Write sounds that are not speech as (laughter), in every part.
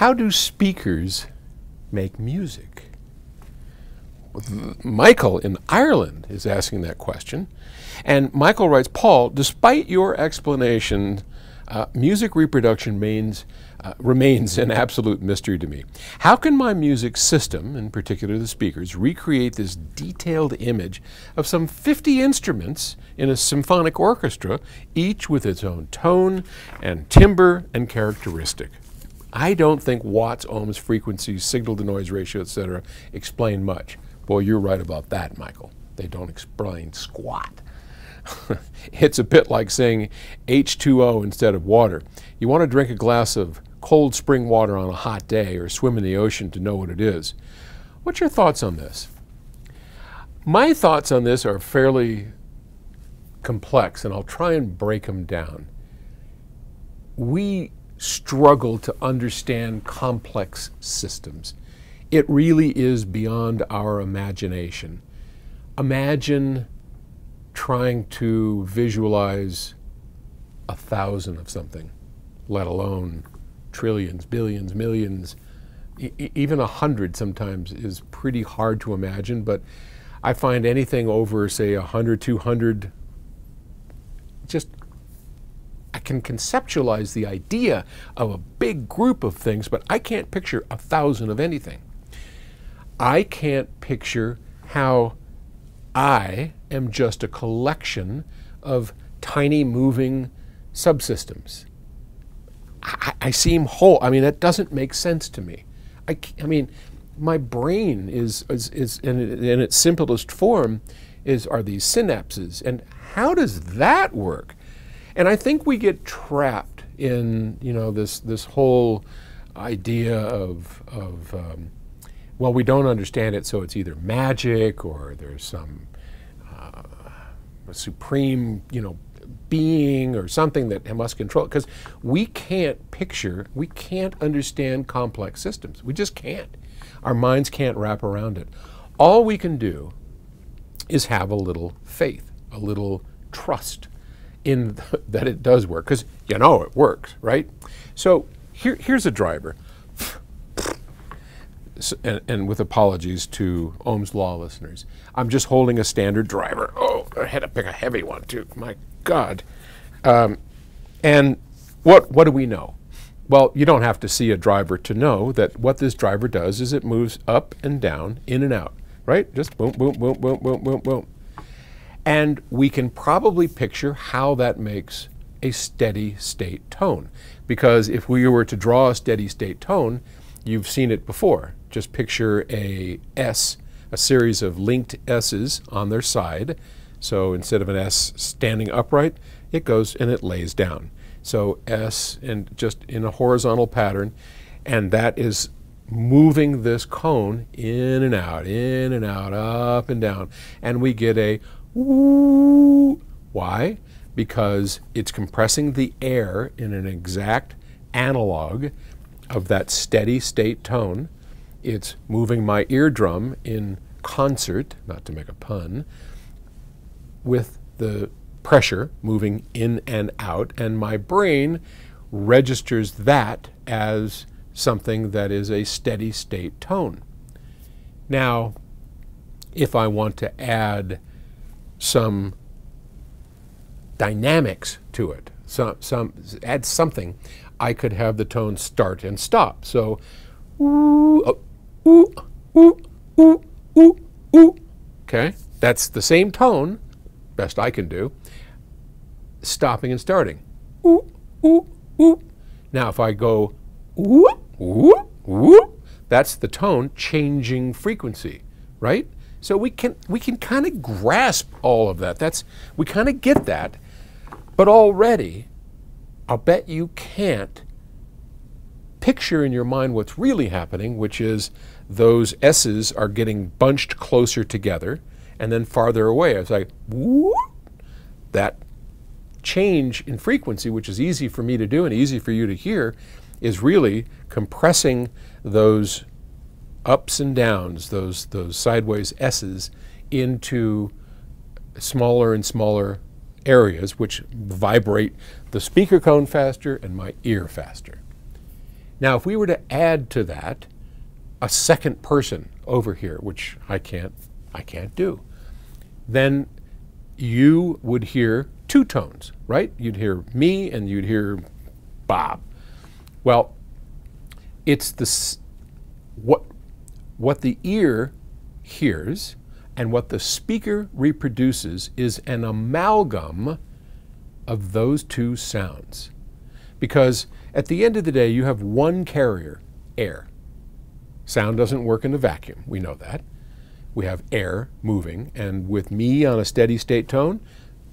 How do speakers make music? Michael in Ireland is asking that question. And Michael writes Paul, despite your explanation, uh, music reproduction means, uh, remains an absolute mystery to me. How can my music system, in particular the speakers, recreate this detailed image of some 50 instruments in a symphonic orchestra, each with its own tone and timbre and characteristic? I don't think watts, ohms, frequencies, signal to noise ratio, etc., explain much. Boy, you're right about that, Michael. They don't explain squat. (laughs) it's a bit like saying H2O instead of water. You want to drink a glass of cold spring water on a hot day or swim in the ocean to know what it is. What's your thoughts on this? My thoughts on this are fairly complex, and I'll try and break them down. We struggle to understand complex systems. It really is beyond our imagination. Imagine trying to visualize a thousand of something, let alone trillions, billions, millions. E even a hundred sometimes is pretty hard to imagine, but I find anything over, say, a hundred, two hundred, just I can conceptualize the idea of a big group of things, but I can't picture a thousand of anything. I can't picture how I am just a collection of tiny moving subsystems. I, I seem whole. I mean, that doesn't make sense to me. I, I mean, my brain is, is, is in, in its simplest form, is are these synapses, and how does that work? And I think we get trapped in you know this this whole idea of of um, well, we don't understand it, so it's either magic or there's some uh, supreme, you know, being or something that must control it. because we can't picture, we can't understand complex systems. We just can't. Our minds can't wrap around it. All we can do is have a little faith, a little trust in th (laughs) that it does work because you know it works, right? So here, here's a driver (laughs) and, and, with apologies to Ohm's Law listeners, I'm just holding a standard driver. Oh, I had to pick a heavy one too. My God. Um, and what what do we know? Well, you don't have to see a driver to know that what this driver does is it moves up and down, in and out, right? Just boom, boom, boom, boom, boom, boom, boom. And we can probably picture how that makes a steady state tone. Because if we were to draw a steady state tone, you've seen it before just picture a S, a series of linked S's on their side. So instead of an S standing upright, it goes and it lays down. So S and just in a horizontal pattern, and that is moving this cone in and out, in and out, up and down, and we get a Why? Because it's compressing the air in an exact analog of that steady state tone it's moving my eardrum in concert, not to make a pun, with the pressure moving in and out, and my brain registers that as something that is a steady state tone. Now, if I want to add some dynamics to it, some, some add something, I could have the tone start and stop. So, oh, ooh, ooh, ooh, ooh, ooh. Okay, that's the same tone, best I can do, stopping and starting. Ooh, ooh, ooh. Now if I go ooh, ooh, ooh, that's the tone changing frequency, right? So we can we can kind of grasp all of that. That's we kind of get that, but already, I'll bet you can't picture in your mind what's really happening, which is those S's are getting bunched closer together and then farther away. It's like, whoop, that change in frequency, which is easy for me to do and easy for you to hear, is really compressing those ups and downs, those, those sideways S's, into smaller and smaller areas, which vibrate the speaker cone faster and my ear faster. Now, if we were to add to that a second person over here, which I can't, I can't do, then you would hear two tones, right? You'd hear me and you'd hear Bob. Well, it's this what what the ear hears and what the speaker reproduces is an amalgam of those two sounds. Because at the end of the day, you have one carrier, air. Sound doesn't work in a vacuum, we know that. We have air moving, and with me on a steady state tone,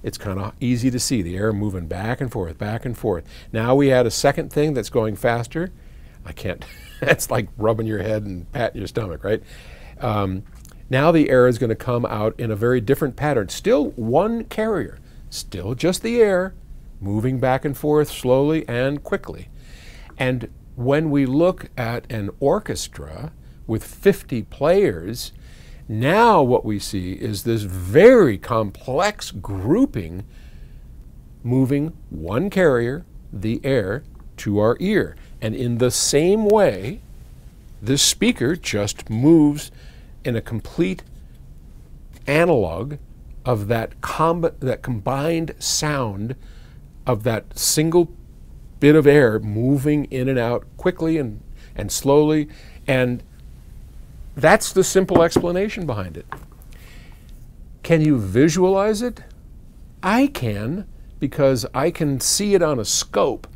it's kind of easy to see the air moving back and forth, back and forth. Now we add a second thing that's going faster. I can't, (laughs) that's like rubbing your head and patting your stomach, right? Um, now the air is going to come out in a very different pattern. Still one carrier, still just the air, moving back and forth slowly and quickly. And when we look at an orchestra with 50 players, now what we see is this very complex grouping moving one carrier, the air, to our ear. And in the same way, this speaker just moves in a complete analog of that, comb- that combined sound of that single bit of air moving in and out quickly and, and slowly. And that's the simple explanation behind it. Can you visualize it? I can because I can see it on a scope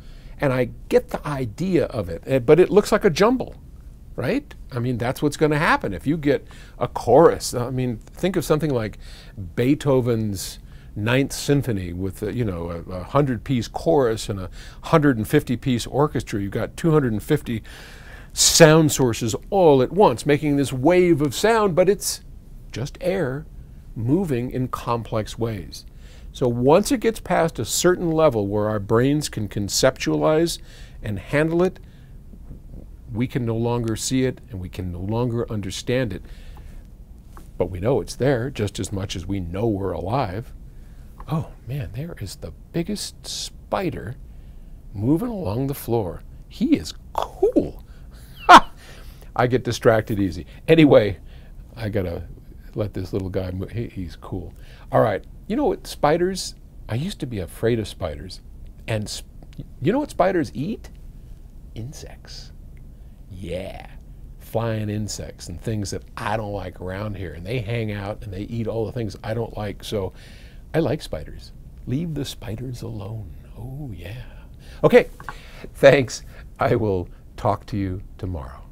and I get the idea of it, eh, but it looks like a jumble right? I mean, that's what's going to happen if you get a chorus. I mean, think of something like Beethoven's Ninth Symphony with a, you know a, a hundred piece chorus and a hundred and fifty piece orchestra. You've got two hundred and fifty sound sources all at once, making this wave of sound, but it's just air moving in complex ways. So once it gets past a certain level where our brains can conceptualize and handle it, we can no longer see it and we can no longer understand it. But we know it's there just as much as we know we're alive. Oh man, there is the biggest spider moving along the floor. He is cool. (laughs) Ha! I get distracted easy. Anyway, I gotta let this little guy move. He, he's cool. All right. You know what? Spiders, I used to be afraid of spiders. And sp- you know what spiders eat? Insects yeah, flying insects and things that I don't like around here. And they hang out and they eat all the things I don't like. So I like spiders. Leave the spiders alone. Oh, yeah. Okay, thanks. I will talk to you tomorrow.